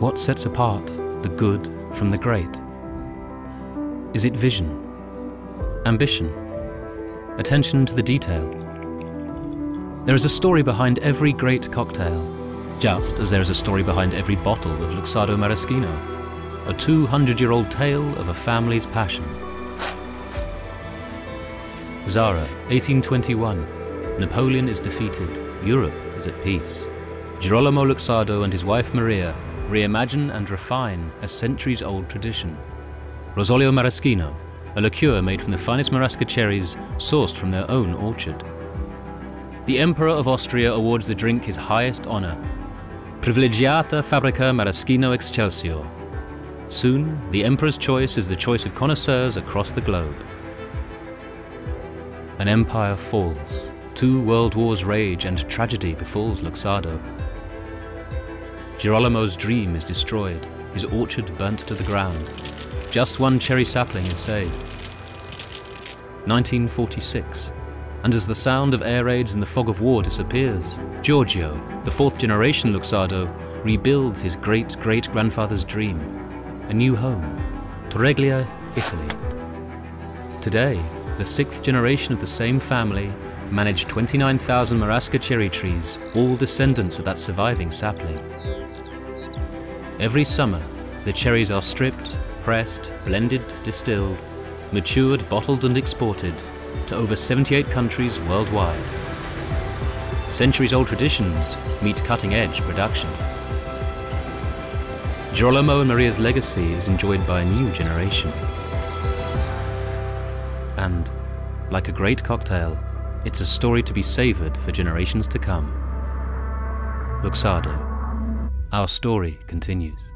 What sets apart the good from the great? Is it vision? Ambition? Attention to the detail? There is a story behind every great cocktail, just as there is a story behind every bottle of Luxardo Maraschino, a 200-year-old tale of a family's passion. Zara, 1821. Napoleon is defeated. Europe is at peace. Girolamo Luxardo and his wife Maria reimagine and refine a centuries-old tradition. Rosolio Maraschino, a liqueur made from the finest Marasca cherries sourced from their own orchard. The Emperor of Austria awards the drink his highest honor, Privilegiata Fabbrica Maraschino Excelsior. Soon, the Emperor's choice is the choice of connoisseurs across the globe. An empire falls, two world wars rage and tragedy befalls Luxardo. Girolamo's dream is destroyed, his orchard burnt to the ground. Just one cherry sapling is saved. 1946, and as the sound of air raids and the fog of war disappears, Giorgio, the fourth generation Luxardo, rebuilds his great-great-grandfather's dream, a new home, Torreglia, Italy. Today, the sixth generation of the same family manage 29,000 Marasca cherry trees, all descendants of that surviving sapling. Every summer, the cherries are stripped, pressed, blended, distilled, matured, bottled and exported to over 78 countries worldwide. Centuries-old traditions meet cutting-edge production. Girolamo and Maria's legacy is enjoyed by a new generation. And, like a great cocktail, it's a story to be savoured for generations to come. Luxardo. Our story continues.